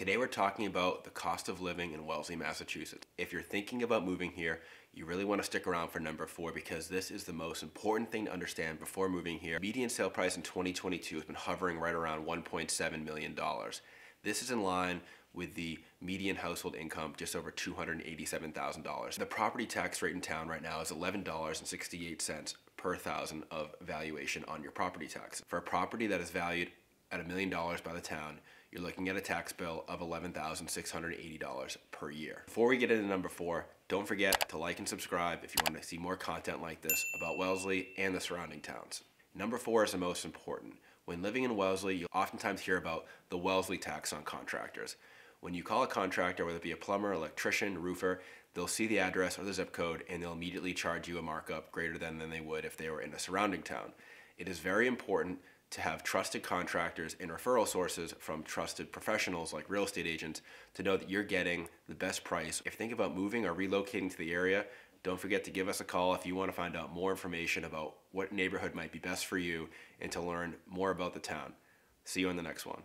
Today we're talking about the cost of living in Wellesley, Massachusetts. If you're thinking about moving here, you really want to stick around for number four because this is the most important thing to understand before moving here. Median sale price in 2022 has been hovering right around $1.7 million. This is in line with the median household income just over $287,000. The property tax rate in town right now is $11.68 per thousand of valuation on your property tax. For a property that is valued at a million dollars by the town, you're looking at a tax bill of $11,680 per year. Before we get into number four, don't forget to like and subscribe if you want to see more content like this about Wellesley and the surrounding towns. Number four is the most important. When living in Wellesley, you'll oftentimes hear about the Wellesley tax on contractors. When you call a contractor, whether it be a plumber, electrician, roofer, they'll see the address or the zip code and they'll immediately charge you a markup greater than, than they would if they were in a surrounding town. It is very important to have trusted contractors and referral sources from trusted professionals like real estate agents to know that you're getting the best price. If you think about moving or relocating to the area, don't forget to give us a call if you want to find out more information about what neighborhood might be best for you and to learn more about the town. See you in the next one.